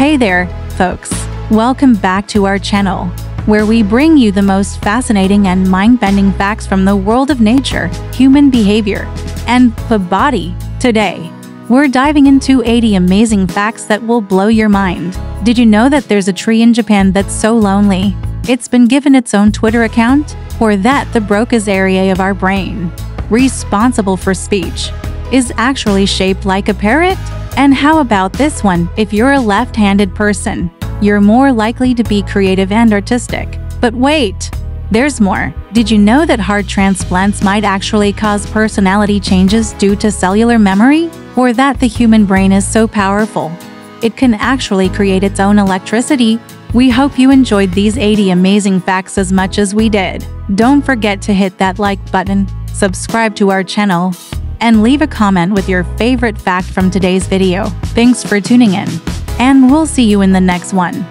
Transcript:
Hey there, folks. Welcome back to our channel, where we bring you the most fascinating and mind-bending facts from the world of nature, human behavior, and the body. Today, we're diving into 80 amazing facts that will blow your mind. Did you know that there's a tree in Japan that's so lonely? It's been given its own Twitter account? Or that the Broca's area of our brain, responsible for speech, is actually shaped like a parrot? And how about this one? If you're a left-handed person, you're more likely to be creative and artistic. But wait, there's more. Did you know that heart transplants might actually cause personality changes due to cellular memory? Or that the human brain is so powerful, it can actually create its own electricity? We hope you enjoyed these 80 amazing facts as much as we did. Don't forget to hit that like button, subscribe to our channel, and leave a comment with your favorite fact from today's video. Thanks for tuning in, and we'll see you in the next one.